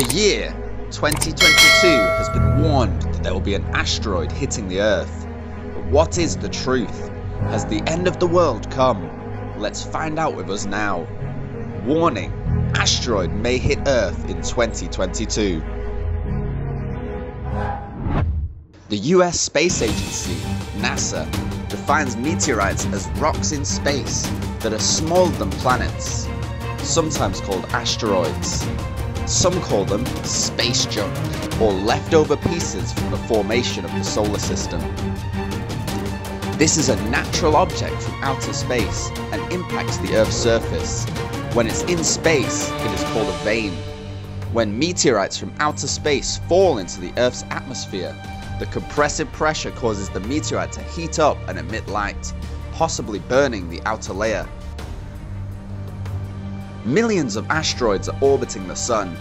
The year 2022 has been warned that there will be an asteroid hitting the Earth. But what is the truth? Has the end of the world come? Let's find out with us now. Warning Asteroid may hit Earth in 2022. The US Space Agency, NASA, defines meteorites as rocks in space that are smaller than planets, sometimes called asteroids. Some call them space junk, or leftover pieces from the formation of the solar system. This is a natural object from outer space and impacts the Earth's surface. When it's in space, it is called a vane. When meteorites from outer space fall into the Earth's atmosphere, the compressive pressure causes the meteorite to heat up and emit light, possibly burning the outer layer. Millions of asteroids are orbiting the Sun,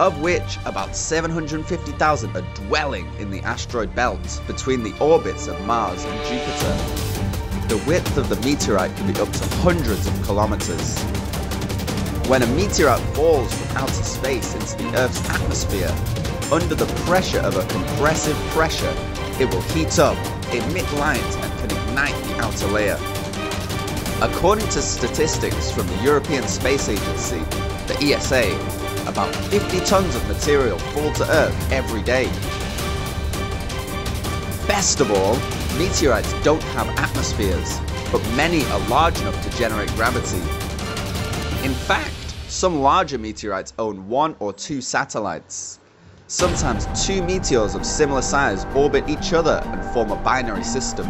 of which about 750,000 are dwelling in the asteroid belt between the orbits of Mars and Jupiter. The width of the meteorite can be up to hundreds of kilometers. When a meteorite falls from outer space into the Earth's atmosphere, under the pressure of a compressive pressure, it will heat up, emit light and can ignite the outer layer. According to statistics from the European Space Agency, the ESA, about 50 tons of material fall to Earth every day. Best of all, meteorites don't have atmospheres, but many are large enough to generate gravity. In fact, some larger meteorites own one or two satellites. Sometimes two meteors of similar size orbit each other and form a binary system.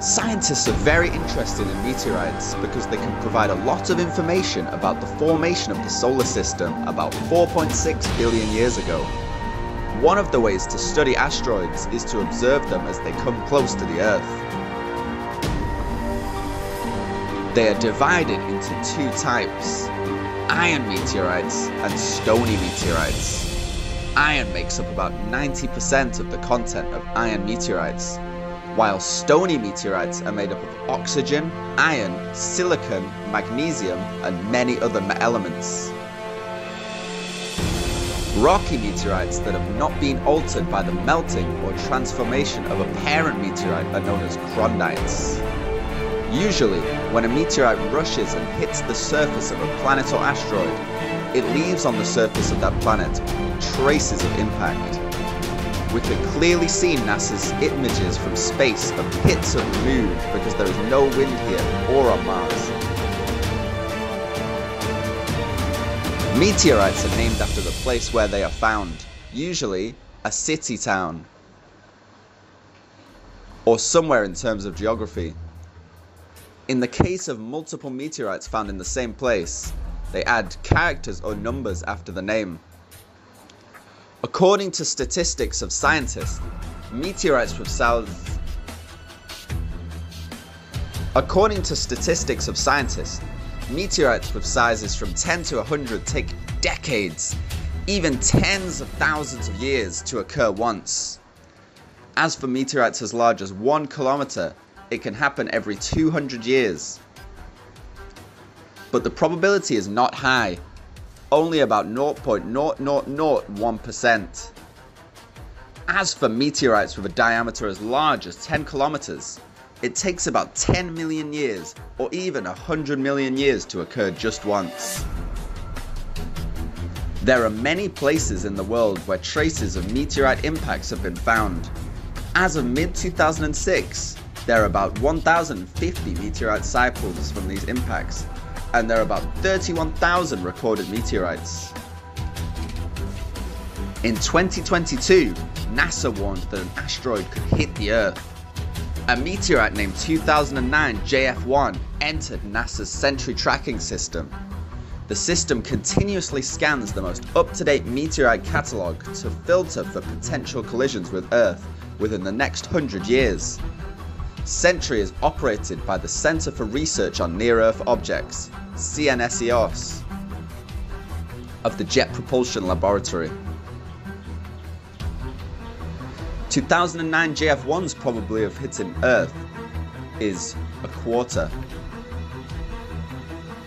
Scientists are very interested in meteorites because they can provide a lot of information about the formation of the solar system about 4.6 billion years ago. One of the ways to study asteroids is to observe them as they come close to the Earth. They are divided into two types, iron meteorites and stony meteorites. Iron makes up about 90% of the content of iron meteorites, while stony meteorites are made up of oxygen, iron, silicon, magnesium, and many other elements. Rocky meteorites that have not been altered by the melting or transformation of a parent meteorite are known as chondrites. Usually, when a meteorite rushes and hits the surface of a planet or asteroid, it leaves on the surface of that planet traces of impact. We can clearly see NASA's images from space of hits of the moon because there is no wind here or on Mars. Meteorites are named after the place where they are found, usually a city town, or somewhere in terms of geography. In the case of multiple meteorites found in the same place, they add characters or numbers after the name. According to statistics of scientists, meteorites with According to statistics of scientists, meteorites with sizes from 10 to 100 take decades, even tens of thousands of years to occur once. As for meteorites as large as 1 kilometer, it can happen every 200 years. But the probability is not high, only about 0.0001%. As for meteorites with a diameter as large as 10 kilometers, it takes about 10 million years or even 100 million years to occur just once. There are many places in the world where traces of meteorite impacts have been found. As of mid 2006, there are about 1,050 meteorite cycles from these impacts, and there are about 31,000 recorded meteorites. In 2022, NASA warned that an asteroid could hit the Earth. A meteorite named 2009 JF1 entered NASA's Sentry tracking system. The system continuously scans the most up-to-date meteorite catalogue to filter for potential collisions with Earth within the next 100 years. Sentry is operated by the Center for Research on Near-Earth Objects, CNSEOS, of the Jet Propulsion Laboratory. 2009 JF1's probability of hitting Earth is a quarter.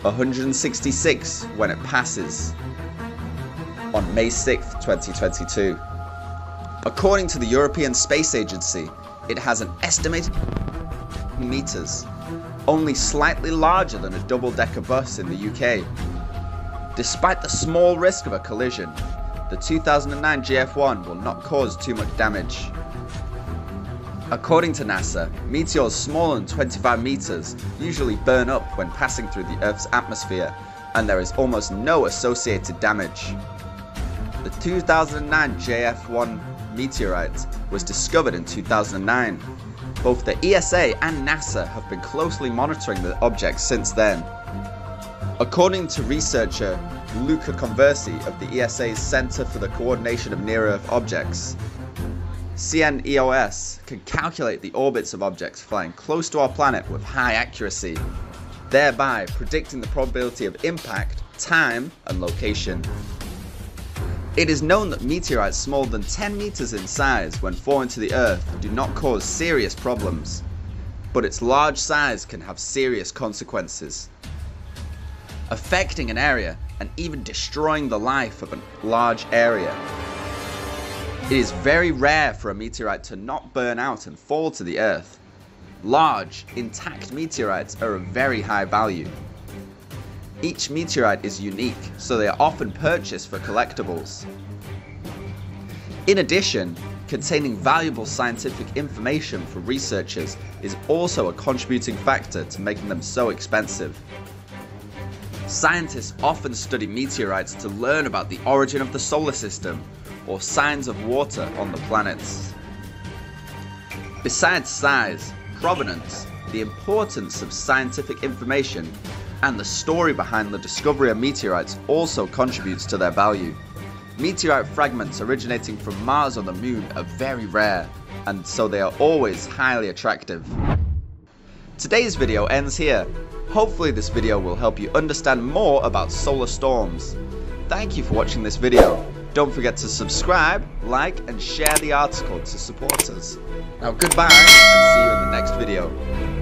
166 when it passes. on May 6, 2022. According to the European Space Agency, it has an estimated meters, only slightly larger than a double-decker bus in the UK. Despite the small risk of a collision, the 2009 JF-1 will not cause too much damage. According to NASA, meteors smaller than 25 meters usually burn up when passing through the Earth's atmosphere, and there is almost no associated damage. The 2009 JF-1 meteorite was discovered in 2009. Both the ESA and NASA have been closely monitoring the object since then. According to researcher Luca Conversi of the ESA's Center for the Coordination of Near-Earth Objects, CNEOS can calculate the orbits of objects flying close to our planet with high accuracy, thereby predicting the probability of impact, time, and location. It is known that meteorites smaller than 10 meters in size when falling to the Earth do not cause serious problems, but its large size can have serious consequences, affecting an area and even destroying the life of a large area. It is very rare for a meteorite to not burn out and fall to the Earth. Large, intact meteorites are of very high value. Each meteorite is unique, so they are often purchased for collectibles. In addition, containing valuable scientific information for researchers is also a contributing factor to making them so expensive. Scientists often study meteorites to learn about the origin of the solar system or signs of water on the planets. Besides size, provenance, the importance of scientific information and the story behind the discovery of meteorites also contributes to their value. Meteorite fragments originating from Mars or the Moon are very rare, and so they are always highly attractive. Today's video ends here. Hopefully this video will help you understand more about solar storms. Thank you for watching this video. Don't forget to subscribe, like, and share the article to support us. Now goodbye, and see you in the next video.